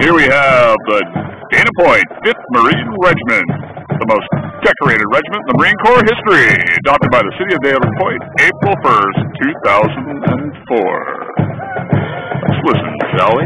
Here we have the Dana Point 5th Marine Regiment, the most decorated regiment in the Marine Corps history, adopted by the city of Dana Point April 1st, 2004. Let's listen, shall we?